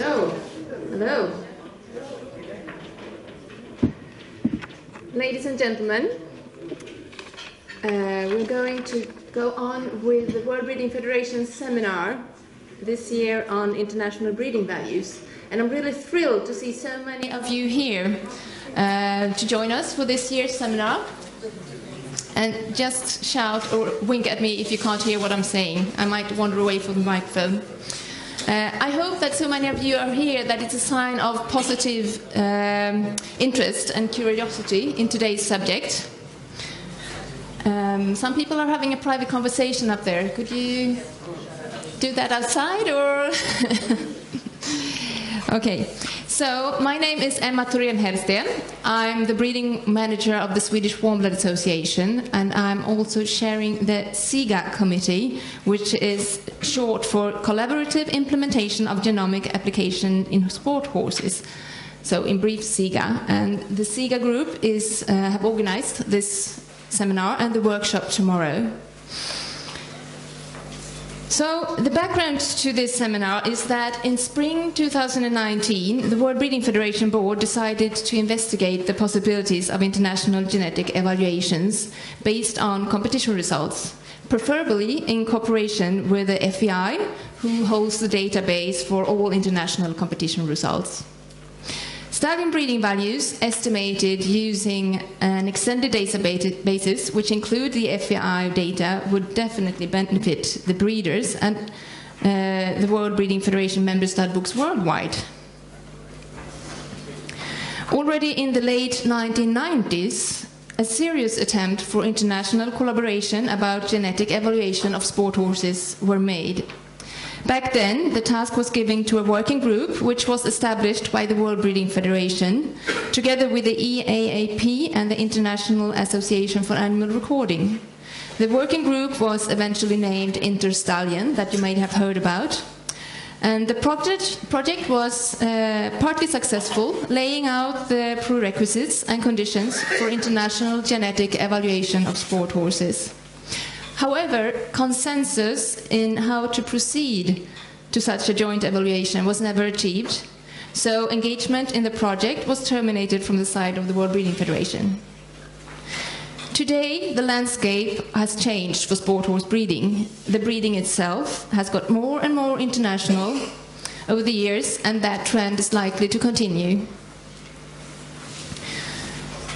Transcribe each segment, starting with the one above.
So, hello. Ladies and gentlemen, uh, we're going to go on with the World Breeding Federation seminar this year on international breeding values. And I'm really thrilled to see so many of you here uh, to join us for this year's seminar. And just shout or wink at me if you can't hear what I'm saying. I might wander away from the microphone. Uh, I hope that so many of you are here that it's a sign of positive um, interest and curiosity in today's subject. Um, some people are having a private conversation up there. Could you do that outside or? okay. So, my name is Emma Thorén Hellsten. I'm the breeding manager of the Swedish Warmblood Association, and I'm also chairing the SIGA committee, which is short for Collaborative Implementation of Genomic Application in Sport Horses. So, in brief, SIGA. And the SIGA group is, uh, have organized this seminar and the workshop tomorrow. So, the background to this seminar is that in spring 2019, the World Breeding Federation Board decided to investigate the possibilities of international genetic evaluations based on competition results, preferably in cooperation with the FEI, who holds the database for all international competition results. Stallion breeding values estimated using an extended database, basis which include the FEI data, would definitely benefit the breeders and uh, the World Breeding Federation member stud books worldwide. Already in the late 1990s, a serious attempt for international collaboration about genetic evaluation of sport horses were made. Back then, the task was given to a working group which was established by the World Breeding Federation, together with the EAAP and the International Association for Animal Recording. The working group was eventually named Interstallion, that you may have heard about. And the project, project was uh, partly successful, laying out the prerequisites and conditions for international genetic evaluation of sport horses. However, consensus in how to proceed to such a joint evaluation was never achieved, so engagement in the project was terminated from the side of the World Breeding Federation. Today, the landscape has changed for sport horse breeding. The breeding itself has got more and more international over the years, and that trend is likely to continue.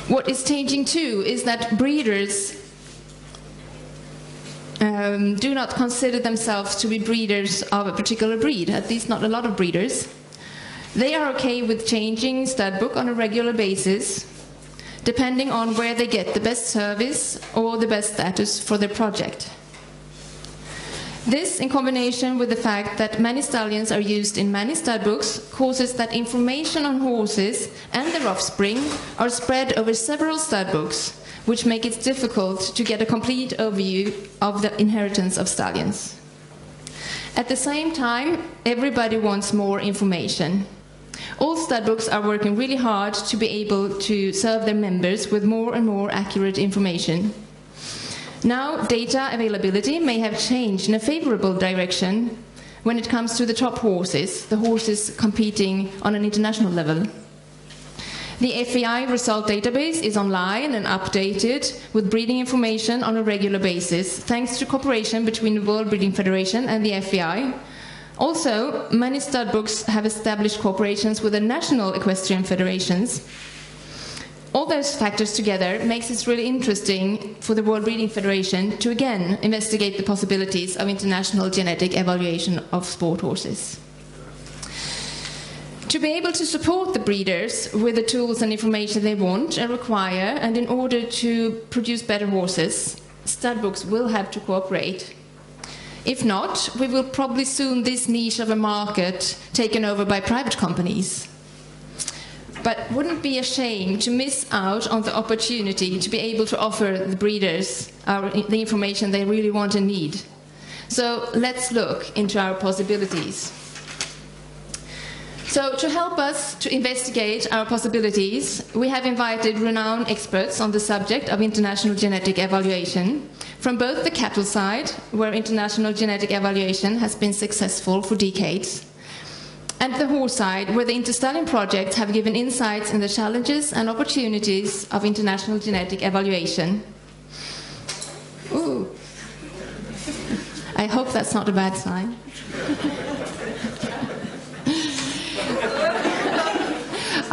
What is changing too is that breeders um, do not consider themselves to be breeders of a particular breed, at least not a lot of breeders. They are okay with changing stud book on a regular basis, depending on where they get the best service or the best status for their project. This, in combination with the fact that many stallions are used in many stud books, causes that information on horses and their offspring are spread over several stud books, which make it difficult to get a complete overview of the inheritance of stallions. At the same time, everybody wants more information. All stud books are working really hard to be able to serve their members with more and more accurate information. Now, data availability may have changed in a favorable direction when it comes to the top horses, the horses competing on an international level. The FEI result database is online and updated with breeding information on a regular basis, thanks to cooperation between the World Breeding Federation and the FEI. Also, many stud books have established cooperations with the national equestrian federations. All those factors together makes it really interesting for the World Breeding Federation to again investigate the possibilities of international genetic evaluation of sport horses. To be able to support the breeders with the tools and information they want and require, and in order to produce better horses, stud books will have to cooperate. If not, we will probably soon this niche of a market taken over by private companies. But wouldn't be a shame to miss out on the opportunity to be able to offer the breeders our, the information they really want and need? So let's look into our possibilities. So, to help us to investigate our possibilities, we have invited renowned experts on the subject of international genetic evaluation from both the cattle side, where international genetic evaluation has been successful for decades, and the horse side, where the Interstallion project have given insights in the challenges and opportunities of international genetic evaluation. Ooh. I hope that's not a bad sign.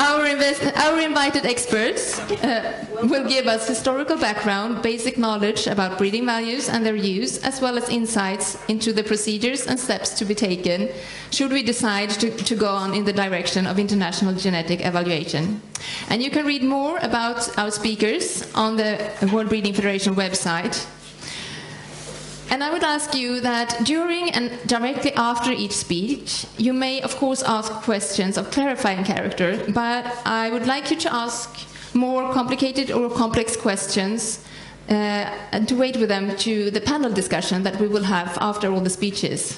Our, invest- our, invited experts uh, will give us historical background, basic knowledge about breeding values and their use, as well as insights into the procedures and steps to be taken should we decide to, to go on in the direction of international genetic evaluation. And you can read more about our speakers on the World Breeding Federation website. And I would ask you that during and directly after each speech, you may, of course, ask questions of clarifying character, but I would like you to ask more complicated or complex questions uh, and to wait with them to the panel discussion that we will have after all the speeches.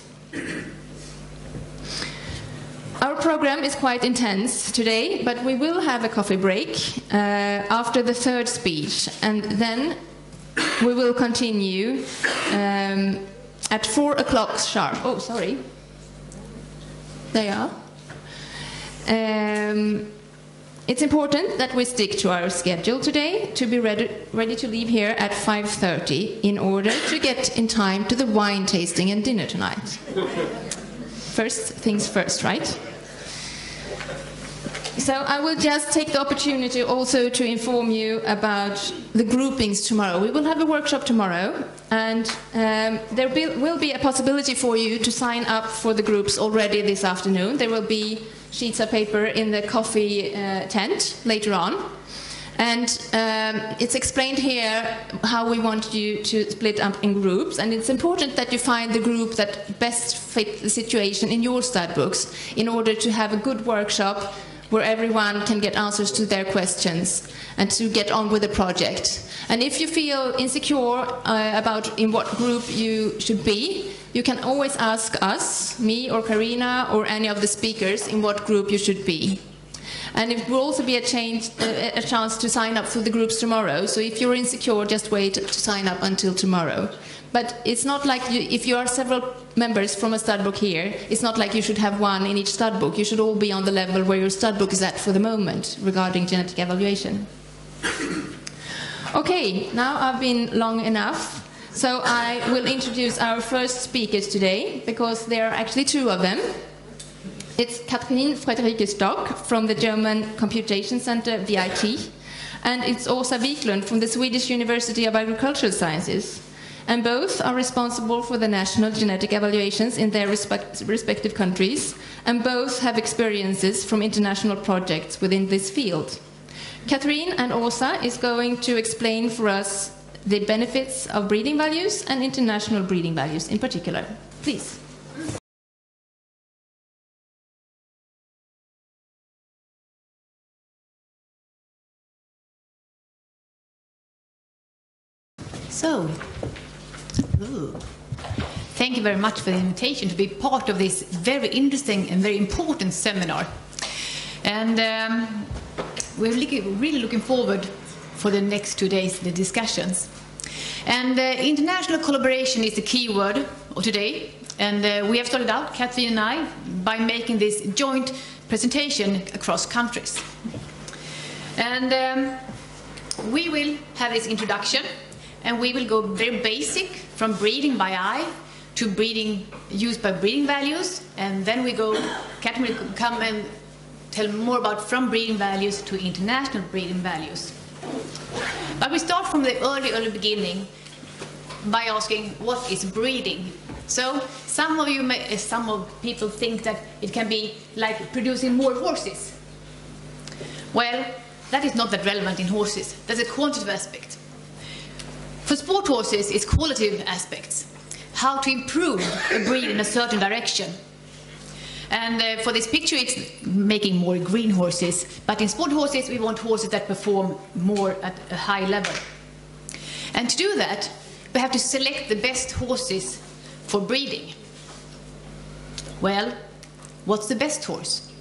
Our program is quite intense today, but we will have a coffee break uh, after the third speech, and then we will continue um, at four o'clock sharp. Oh, sorry. They are. Um, it's important that we stick to our schedule today to be ready, ready to leave here at 5.30 in order to get in time to the wine tasting and dinner tonight. First things first, right? So I will just take the opportunity also to inform you about the groupings tomorrow. We will have a workshop tomorrow, and um, there will be a possibility for you to sign up for the groups already this afternoon. There will be sheets of paper in the coffee uh, tent later on. And um, it's explained here how we want you to split up in groups, and it's important that you find the group that best fits the situation in your stud books in order to have a good workshop where everyone can get answers to their questions and to get on with the project. And if you feel insecure uh, about in what group you should be, you can always ask us, me or Karina or any of the speakers, in what group you should be. And it will also be a, change, a, chance to sign up for the groups tomorrow. So if you're insecure, just wait to sign up until tomorrow. But it's not like you, if you are several members from a stud book here, it's not like you should have one in each stud book. You should all be on the level where your stud book is at for the moment regarding genetic evaluation. Okay, now I've been long enough. So I will introduce our first speakers today because there are actually two of them. It's Kathrin Friederike Stock from the German Computation Center, VIT, and it's Åsa Viklund from the Swedish University of Agricultural Sciences and both are responsible for the national genetic evaluations in their respect, respective countries, and both have experiences from international projects within this field. Kathrin and Åsa is going to explain for us the benefits of breeding values and international breeding values in particular. Please. So, Thank you very much for the invitation to be part of this very interesting and very important seminar. And um, we're really looking forward for the next two days, the discussions. And uh, international collaboration is the key word today. And uh, we have started out, Kathleen and I, by making this joint presentation across countries. And um, we will have this introduction and we will go very basic from breeding by eye to breeding used by breeding values, and then we go, Kathrin will come and tell more about from breeding values to international breeding values. But we start from the early, early beginning by asking what is breeding. So some of you, may, some of people think that it can be like producing more horses. Well, that is not that relevant in horses. That's a quantitative aspect. For sport horses, it's qualitative aspects. How to improve a breed in a certain direction. And uh, for this picture, it's making more green horses. But in sport horses, we want horses that perform more at a high level. And to do that, we have to select the best horses for breeding. Well, what's the best horse?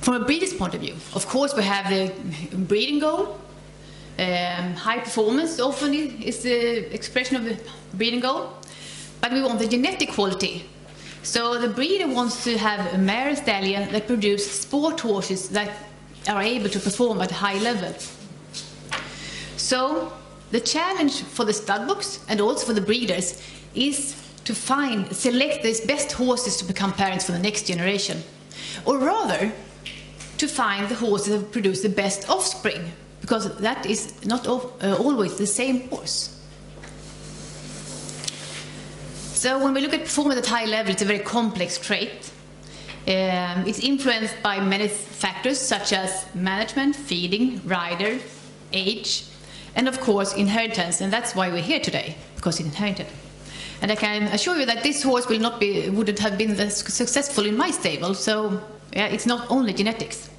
From a breeder's point of view, of course, we have the breeding goal, um, high performance often is the expression of the breeding goal, but we want the genetic quality. So the breeder wants to have a mare stallion that produces sport horses that are able to perform at a high level. So the challenge for the stud books and also for the breeders is to find, select the best horses to become parents for the next generation. Or rather, to find the horses that produce the best offspring, because that is not uh, always the same horse. So when we look at performance at high level, it's a very complex trait. Um, it's influenced by many factors such as management, feeding, rider, age, and of course inheritance. And that's why we're here today, because it's inherited. And I can assure you that this horse will not be, wouldn't have been successful in my stable. So yeah, it's not only genetics.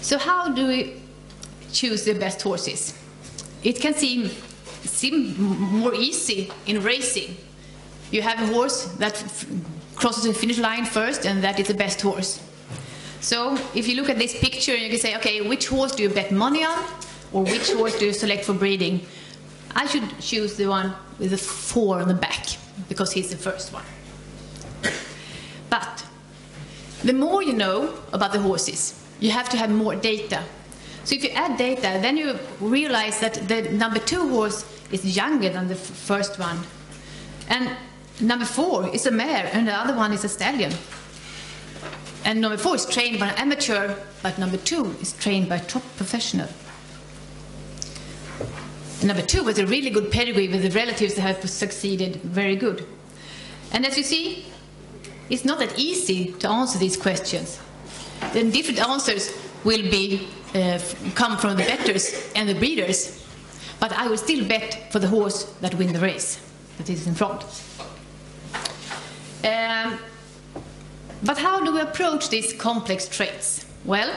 So how do we choose the best horses? It can seem seem more easy in racing. You have a horse that crosses the finish line first, and that is the best horse. So if you look at this picture, you can say, okay, which horse do you bet money on, or which horse do you select for breeding? I should choose the one with the four on the back, because he's the first one. But the more you know about the horses, you have to have more data. So if you add data, then you realize that the number two horse is younger than the first one. And number four is a mare, and the other one is a stallion. And number four is trained by an amateur, but number two is trained by top professional. And number two was a really good pedigree with the relatives that have succeeded very good. And as you see, it's not that easy to answer these questions. The different answers will be uh, come from the betters and the breeders, but I will still bet for the horse that win the race, that is in front. Um, but how do we approach these complex traits? Well,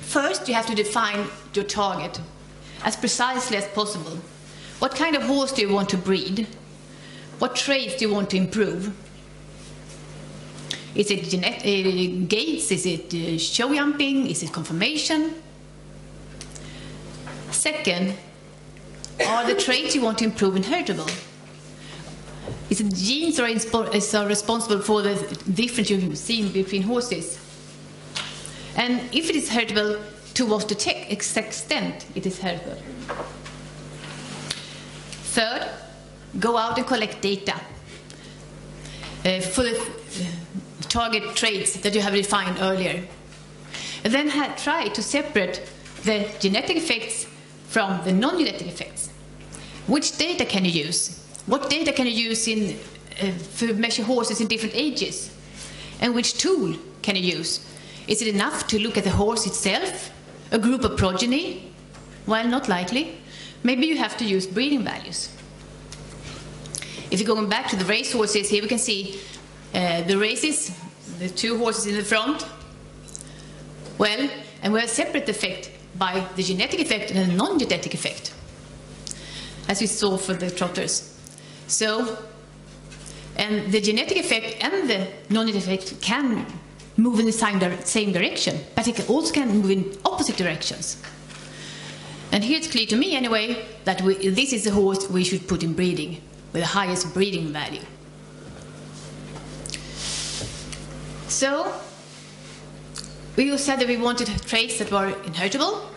first you have to define your target as precisely as possible. What kind of horse do you want to breed? What traits do you want to improve? Is it genet- uh, gaits? Is it uh, show jumping? Is it conformation? Second, are the traits you want to improve inheritable? Is it genes are, inspo- are responsible for the difference you've seen between horses? And if it is heritable, to what extent it is heritable? Third, go out and collect data uh, for the target traits that you have defined earlier. And then try to separate the genetic effects from the non-genetic effects. Which data can you use? What data can you use in, uh, to measure horses in different ages? And which tool can you use? Is it enough to look at the horse itself? A group of progeny? Well, not likely. Maybe you have to use breeding values. If you're going back to the race horses, here we can see uh, the races, the two horses in the front. Well, and we have a separate effect by the genetic effect and a non-genetic effect, as we saw for the trotters. So, and the genetic effect and the non-genetic effect can move in the same, same direction, but it also can move in opposite directions. And here it's clear to me, anyway, that we, this is the horse we should put in breeding, with the highest breeding value. So, we said that we wanted traits that were inheritable,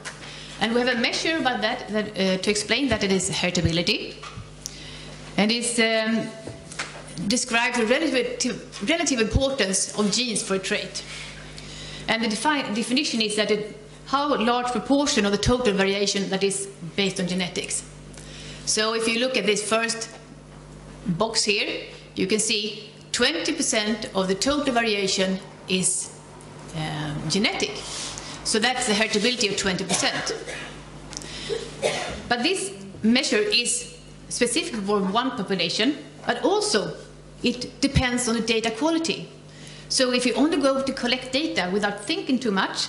and we have a measure about that, that uh, to explain that it is heritability. And it um, describes the relative, relative importance of genes for a trait. And the defi definition is that it, how large proportion of the total variation that is based on genetics. So if you look at this first box here, you can see 20% of the total variation is um, genetic. So that's the heritability of 20%. But this measure is specific for one population, but also it depends on the data quality. So if you only go to collect data without thinking too much,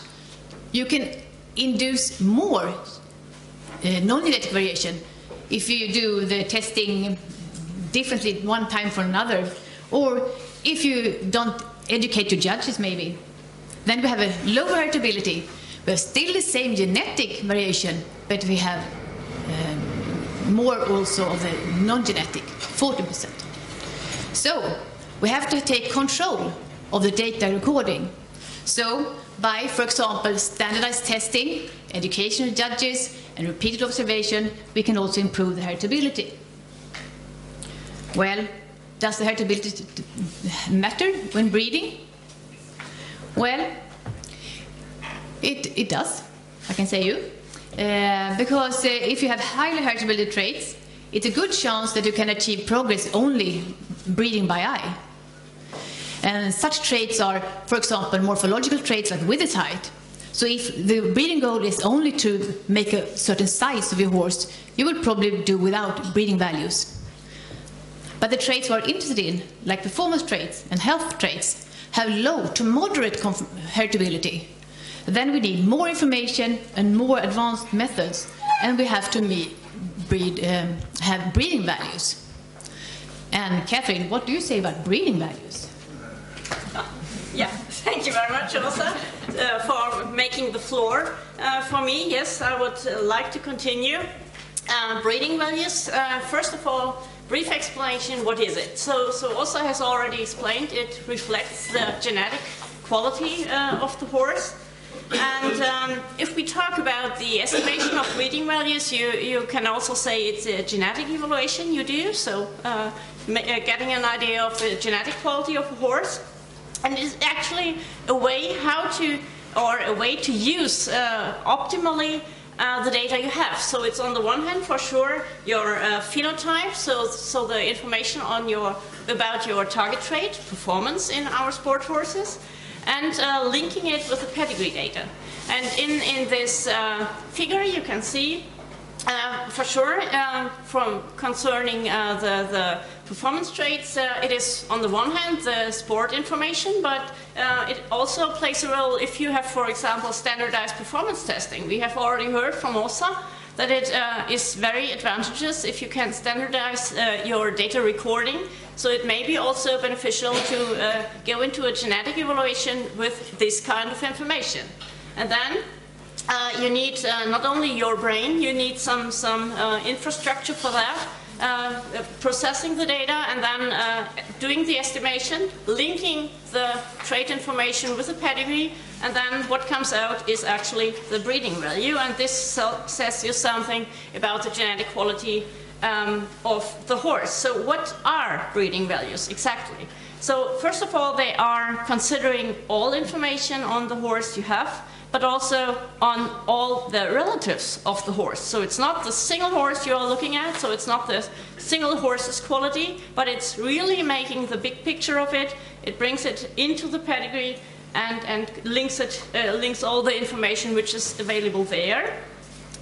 you can induce more uh, non-genetic variation if you do the testing differently one time for another, or if you don't educate your judges maybe. Then we have a lower heritability. We have still the same genetic variation, but we have um, more also of the non-genetic, 40%. So we have to take control of the data recording. So by, for example, standardized testing, educational judges, and repeated observation, we can also improve the heritability. Well, does the heritability matter when breeding? Well, it, it does, I can say you. Uh, because uh, if you have highly heritability traits, it's a good chance that you can achieve progress only breeding by eye. And such traits are, for example, morphological traits like width height. So if the breeding goal is only to make a certain size of your horse, you will probably do without breeding values. But the traits we are interested in, like performance traits and health traits, have low to moderate heritability. Then we need more information and more advanced methods, and we have to meet, breed, um, have breeding values. And Kathrin, what do you say about breeding values? Yeah, thank you very much, Åsa, uh, for making the floor uh, for me. Yes, I would uh, like to continue. Uh, breeding values, uh, first of all, brief explanation, what is it? So, so Åsa has already explained, it reflects the genetic quality uh, of the horse. And um, if we talk about the estimation of breeding values, you, you can also say it's a genetic evaluation you do, so getting an idea of the genetic quality of a horse and it's actually a way how to or a way to use uh, optimally uh, the data you have. So it's on the one hand for sure your uh, phenotype, so so the information on your about your target trait performance in our sport horses, and uh, linking it with the pedigree data. And in in this uh, figure you can see uh, for sure, uh, from concerning the, the, performance traits, uh, it is on the one hand the sport information, but uh, it also plays a role if you have, for example, standardized performance testing. We have already heard from Åsa that it uh, is very advantageous if you can standardize your data recording. So it may be also beneficial to go into a genetic evaluation with this kind of information. And then uh, you need uh, not only your brain, you need some, some uh, infrastructure for that, uh, processing the data and then uh, doing the estimation, linking the trait information with the pedigree, and then what comes out is actually the breeding value, and this says you something about the genetic quality um, of the horse. So what are breeding values exactly? So first of all, they are considering all information on the horse you have, but also on all the relatives of the horse. So it's not the single horse you are looking at, so it's not the single horse's quality, but it's really making the big picture of it. It brings it into the pedigree and, and links, it, uh, links all the information which is available there.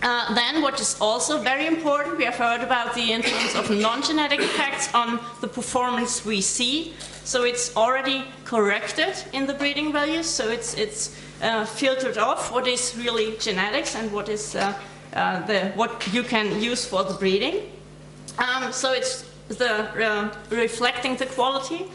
Uh, then, what is also very important, we have heard about the influence of non-genetic effects on the performance we see. So it's already corrected in the breeding values. So it's it's uh, filtered off what is really genetics and what is uh, uh, the, what you can use for the breeding. Um, so it's the uh, reflecting the quality.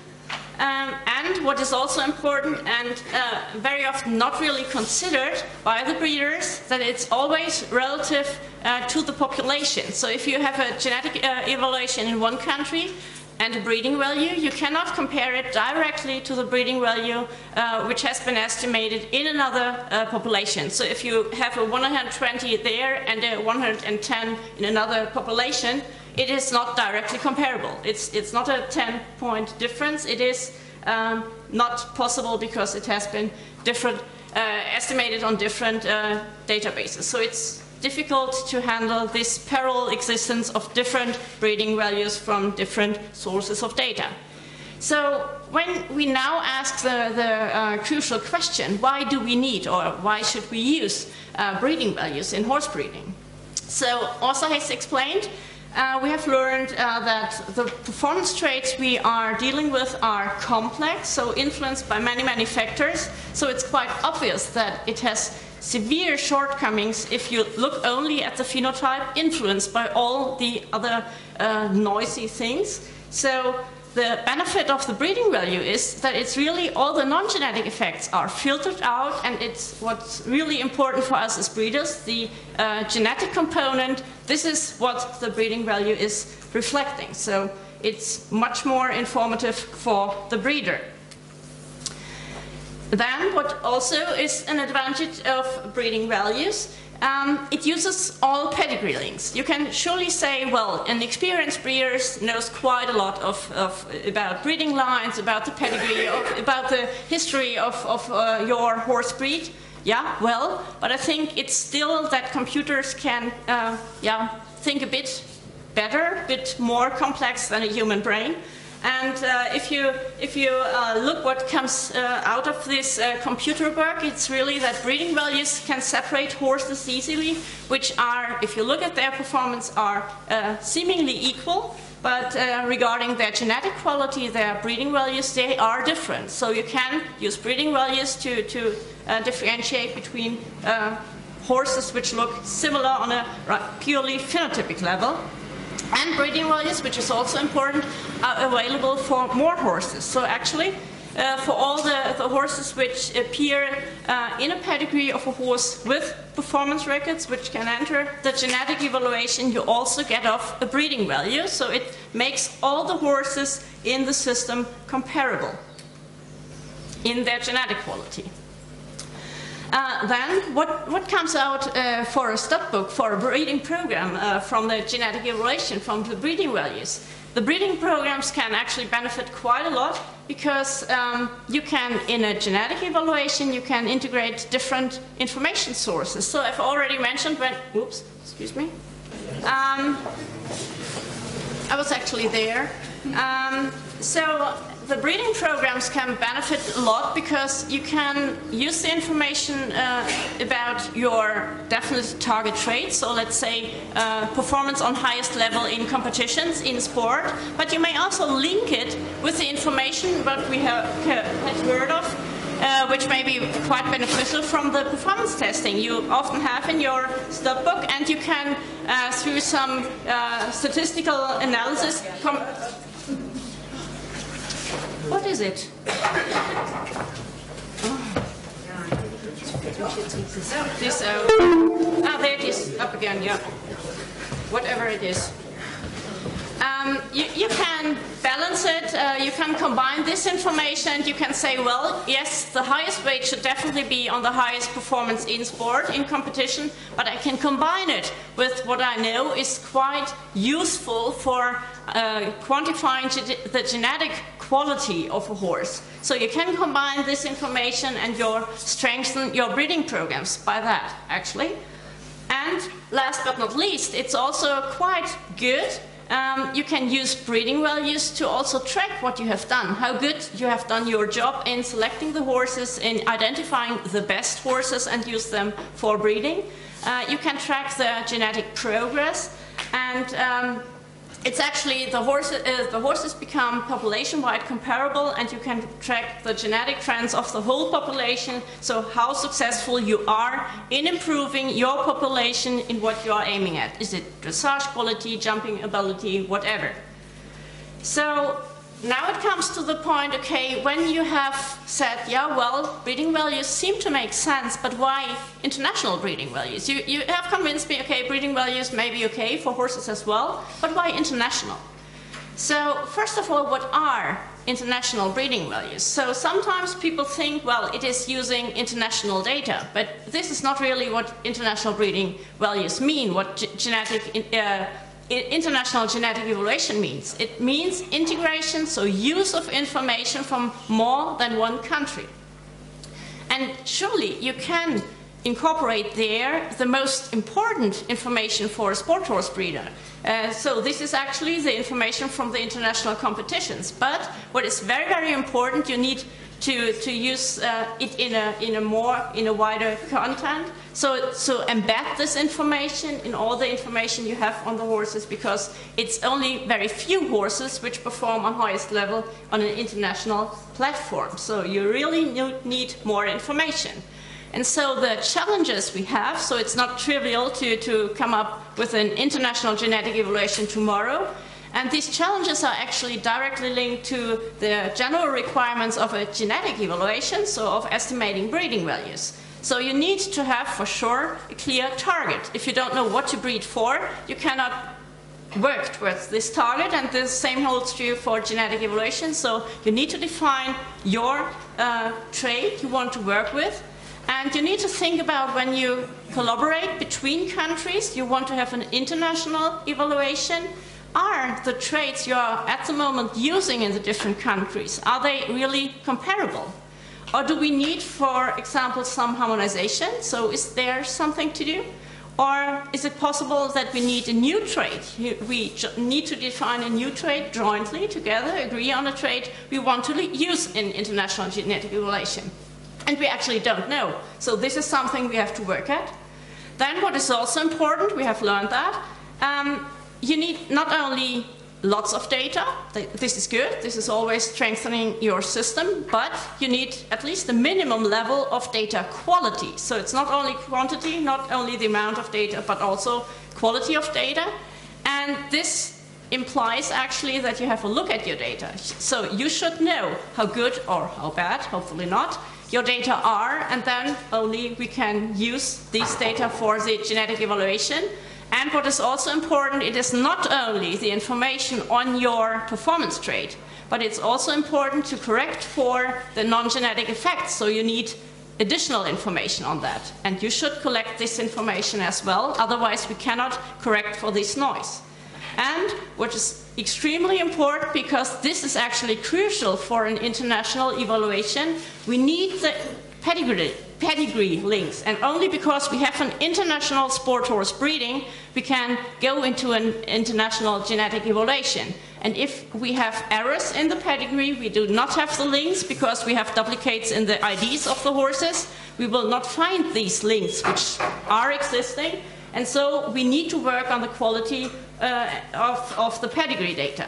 Um, and what is also important and uh, very often not really considered by the breeders, that it's always relative to the population. So if you have a genetic evaluation in one country, and the breeding value. You cannot compare it directly to the breeding value uh, which has been estimated in another uh, population. So if you have a 120 there and a 110 in another population, it is not directly comparable. It's, it's not a 10 point difference. It is um, not possible because it has been different, uh, estimated on different uh, databases. So it's difficult to handle this parallel existence of different breeding values from different sources of data. So when we now ask the, the uh, crucial question, why do we need or why should we use uh, breeding values in horse breeding? So Åsa has explained, uh, we have learned uh, that the performance traits we are dealing with are complex, so influenced by many, many factors. So it's quite obvious that it has severe shortcomings if you look only at the phenotype influenced by all the other uh, noisy things. So the benefit of the breeding value is that it's really all the non-genetic effects are filtered out and it's what's really important for us as breeders, the uh, genetic component, this is what the breeding value is reflecting. So it's much more informative for the breeder. Then what also is an advantage of breeding values, um, it uses all pedigree links. You can surely say, well, an experienced breeder knows quite a lot of, of, about breeding lines, about the pedigree, of, about the history of, of uh, your horse breed. Yeah, well, but I think it's still that computers can, uh, yeah, think a bit better, a bit more complex than a human brain. And uh, if you, if you uh, look what comes uh, out of this uh, computer work, it's really that breeding values can separate horses easily, which are, if you look at their performance, are uh, seemingly equal. But uh, regarding their genetic quality, their breeding values, they are different. So you can use breeding values to, to differentiate between horses which look similar on a purely phenotypic level and breeding values, which is also important, are available for more horses. So actually, uh, for all the, the, horses which appear uh, in a pedigree of a horse with performance records, which can enter the genetic evaluation, you also get off a breeding value. So it makes all the horses in the system comparable in their genetic quality. Uh, then, what, what comes out uh, for a stud book, for a breeding program uh, from the genetic evaluation, from the breeding values? The breeding programs can actually benefit quite a lot because um, you can, in a genetic evaluation, you can integrate different information sources. So I've already mentioned when, oops, excuse me. Um, I was actually there. Um, so the breeding programs can benefit a lot because you can use the information uh, about your definite target traits, so let's say uh, performance on highest level in competitions in sport, but you may also link it with the information that we have, heard of uh, which may be quite beneficial from the performance testing you often have in your stud book, and you can, uh, through some uh, statistical analysis, what is it? This, uh, ah, there it is, up again, yeah. Whatever it is. Um, you, you, can balance it, uh, you can combine this information, you can say, well, yes, the highest weight should definitely be on the highest performance in sport, in competition, but I can combine it with what I know is quite useful for uh, quantifying the genetic quality of a horse. So you can combine this information and your strengthen your breeding programs by that, actually. And last but not least, it's also quite good um, you can use breeding values to also track what you have done, how good you have done your job in selecting the horses, in identifying the best horses and use them for breeding. Uh, you can track the genetic progress and um, it's actually the horses, uh, the horses become population-wide comparable and you can track the genetic trends of the whole population, so how successful you are in improving your population in what you are aiming at. Is it dressage quality, jumping ability, whatever. So now it comes to the point, okay, when you have said, yeah, well, breeding values seem to make sense, but why international breeding values? You, you have convinced me, okay, breeding values may be okay for horses as well, but why international? So, first of all, what are international breeding values? So sometimes people think, well, it is using international data, but this is not really what international breeding values mean, what genetic uh, international genetic evaluation means. It means integration, so use of information from more than one country. And surely you can incorporate there the most important information for a sport horse breeder. Uh, so this is actually the information from the international competitions. But what is very, very important, you need to, to use uh, it in a, in a more, in a wider content. So, so embed this information in all the information you have on the horses because it's only very few horses which perform on highest level on an international platform. So you really need more information. And so the challenges we have, so it's not trivial to, to come up with an international genetic evaluation tomorrow, and these challenges are actually directly linked to the general requirements of a genetic evaluation, so of estimating breeding values. So you need to have, for sure, a clear target. If you don't know what to breed for, you cannot work towards this target, and the same holds true for genetic evaluation. So you need to define your uh, trait you want to work with, and you need to think about when you collaborate between countries, you want to have an international evaluation. Are the traits you are at the moment using in the different countries, are they really comparable? Or do we need, for example, some harmonization? So is there something to do? Or is it possible that we need a new trade? We need to define a new trade jointly, together, agree on a trade we want to use in international genetic evaluation. And we actually don't know. So this is something we have to work at. Then what is also important, we have learned that, um, you need not only lots of data. This is good. This is always strengthening your system, but you need at least a minimum level of data quality. So it's not only quantity, not only the amount of data, but also quality of data. And this implies actually that you have a look at your data. So you should know how good or how bad, hopefully not, your data are, and then only we can use these data for the genetic evaluation. And what is also important, it is not only the information on your performance trait, but it's also important to correct for the non-genetic effects. So you need additional information on that. And you should collect this information as well, otherwise we cannot correct for this noise. And what is extremely important because this is actually crucial for an international evaluation, we need the pedigree pedigree links. And only because we have an international sport horse breeding, we can go into an international genetic evaluation. And if we have errors in the pedigree, we do not have the links because we have duplicates in the IDs of the horses, we will not find these links which are existing. And so we need to work on the quality uh, of, of the pedigree data.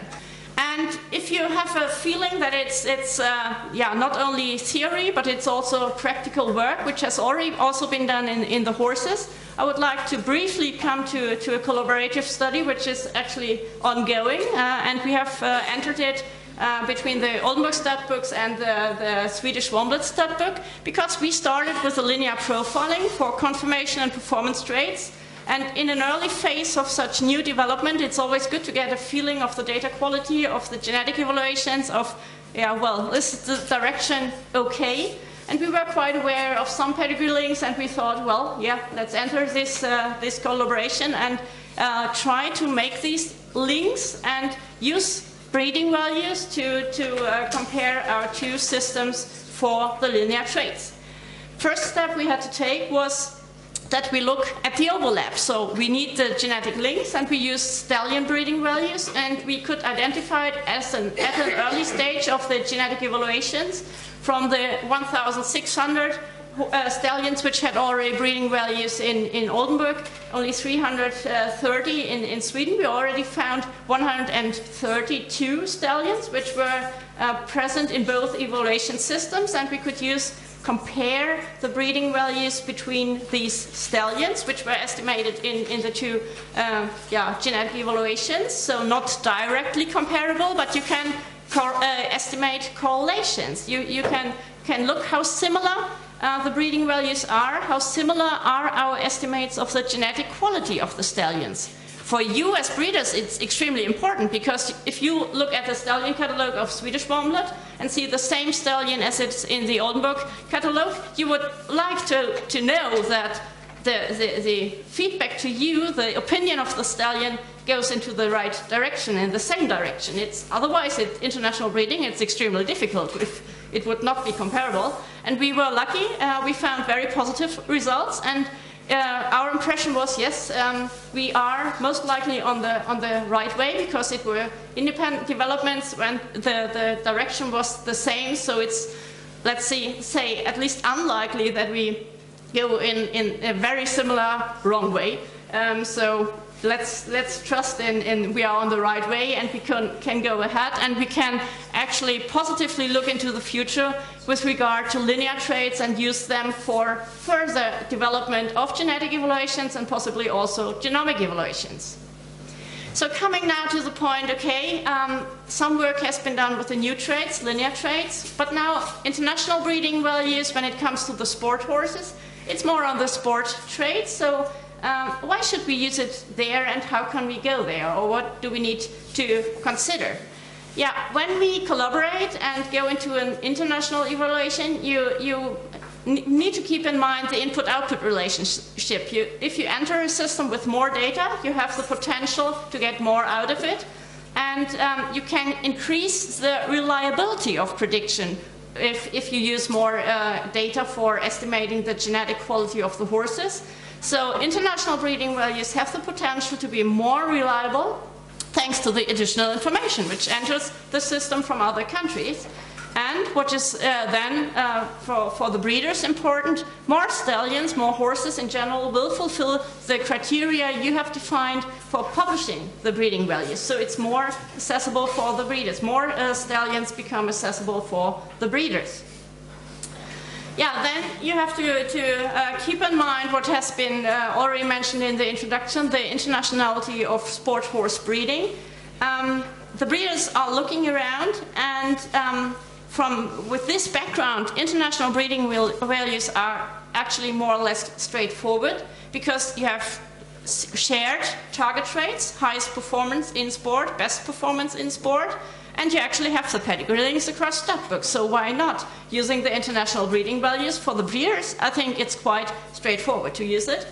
And if you have a feeling that it's, it's uh, yeah, not only theory, but it's also practical work, which has already also been done in, in the horses, I would like to briefly come to, to a collaborative study, which is actually ongoing, uh, and we have uh, entered it uh, between the Oldenburg stud books and the, the Swedish stud book, because we started with a linear profiling for conformation and performance traits, and in an early phase of such new development, it's always good to get a feeling of the data quality, of the genetic evaluations, of, yeah, well, is the direction okay? And we were quite aware of some pedigree links, and we thought, well, yeah, let's enter this, uh, this collaboration and uh, try to make these links and use breeding values to, to uh, compare our two systems for the linear traits. First step we had to take was that we look at the overlap. So we need the genetic links and we use stallion breeding values and we could identify it as an, at an early stage of the genetic evaluations from the 1,600 uh, stallions which had already breeding values in, in Oldenburg, only 330 in, in Sweden. We already found 132 stallions which were uh, present in both evaluation systems and we could use compare the breeding values between these stallions, which were estimated in, in the two um, yeah, genetic evaluations, so not directly comparable, but you can uh, estimate correlations. You, you can, can look how similar uh, the breeding values are, how similar are our estimates of the genetic quality of the stallions for you as breeders, it's extremely important because if you look at the stallion catalogue of Swedish Warmblood and see the same stallion as it's in the Oldenburg catalogue, you would like to, to know that the, the, the feedback to you, the opinion of the stallion, goes into the right direction, in the same direction. It's, otherwise, it, international breeding, it's extremely difficult. If it would not be comparable. And we were lucky. Uh, we found very positive results. And uh, our impression was yes, um, we are most likely on the on the right way because it were independent developments when the, the direction was the same. So it's let's see, say at least unlikely that we go in in a very similar wrong way. Um, so let's let's trust in, in we are on the right way and we can can go ahead and we can actually positively look into the future with regard to linear traits and use them for further development of genetic evaluations and possibly also genomic evaluations. So coming now to the point, okay, um, some work has been done with the new traits, linear traits, but now international breeding values when it comes to the sport horses, it's more on the sport traits. So um, why should we use it there and how can we go there or what do we need to consider? Yeah, when we collaborate and go into an international evaluation, you, you need to keep in mind the input-output relationship. You, if you enter a system with more data, you have the potential to get more out of it, and um, you can increase the reliability of prediction if, if you use more uh, data for estimating the genetic quality of the horses. So international breeding values have the potential to be more reliable thanks to the additional information which enters the system from other countries. And what is uh, then uh, for, for the breeders important, more stallions, more horses in general will fulfill the criteria you have defined for publishing the breeding values. So it's more accessible for the breeders. More uh, stallions become accessible for the breeders. Yeah, then you have to, to uh, keep in mind what has been uh, already mentioned in the introduction, the internationality of sport horse breeding. Um, the breeders are looking around and um, from, with this background, international breeding values are actually more or less straightforward because you have shared target traits, highest performance in sport, best performance in sport, and you actually have the pedigree links across stud books. So why not using the international breeding values for the breeders? I think it's quite straightforward to use it.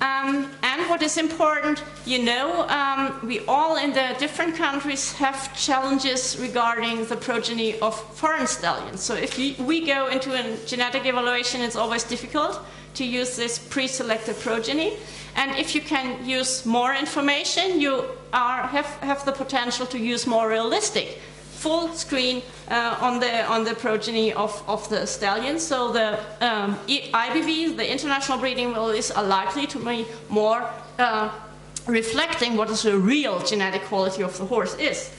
Um, and what is important, you know, um, we all in the different countries have challenges regarding the progeny of foreign stallions. So if we go into a genetic evaluation, it's always difficult to use this pre-selected progeny. And if you can use more information, you are, have, have the potential to use more realistic full screen uh, on the on the progeny of, of the stallion. So the um, IBV, the international breeding values, are likely to be more uh, reflecting what is the real genetic quality of the horse is.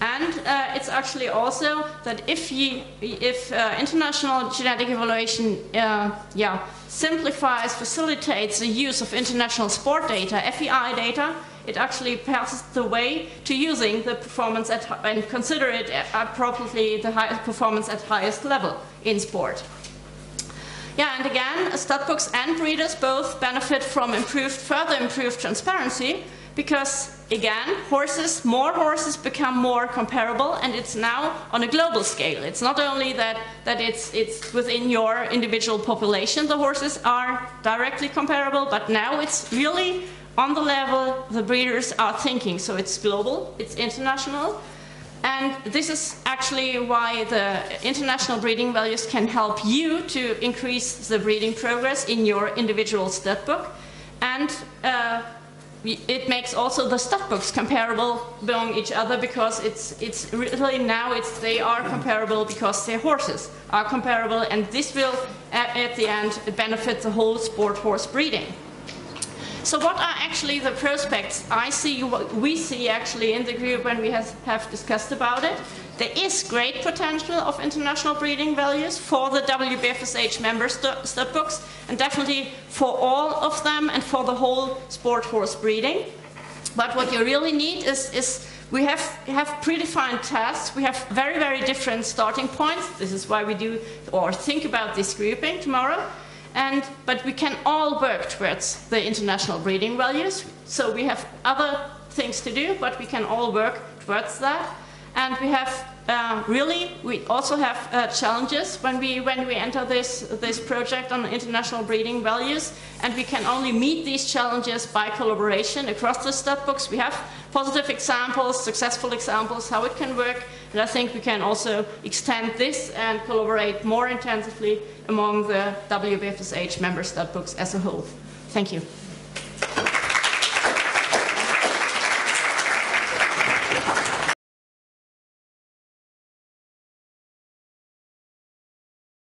And uh, it's actually also that if, ye, if uh, international genetic evaluation uh, yeah, simplifies, facilitates the use of international sport data, FEI data, it actually passes the way to using the performance at, and consider it appropriately the highest performance at highest level in sport. Yeah, and again, stud books and breeders both benefit from improved, further improved transparency because again, horses, more horses become more comparable and it's now on a global scale. It's not only that, that it's, it's within your individual population the horses are directly comparable, but now it's really on the level the breeders are thinking. So it's global, it's international. And this is actually why the international breeding values can help you to increase the breeding progress in your individual stud book. And uh, it makes also the stud books comparable among each other because it's it's really now it's they are comparable because their horses are comparable and this will at, at the end benefit the whole sport horse breeding. So what are actually the prospects I see, what we see actually in the group when we have, have discussed about it? There is great potential of international breeding values for the WBFSH member stud books, and definitely for all of them and for the whole sport horse breeding. But what you really need is, is we have, have predefined tasks. We have very, very different starting points. This is why we do or think about this grouping tomorrow. And, but we can all work towards the international breeding values. So we have other things to do, but we can all work towards that. And we have uh, really, we also have uh, challenges when we, when we enter this, this project on international breeding values, and we can only meet these challenges by collaboration across the stud books. We have positive examples, successful examples, how it can work, and I think we can also extend this and collaborate more intensively among the WBFSH member stud books as a whole. Thank you.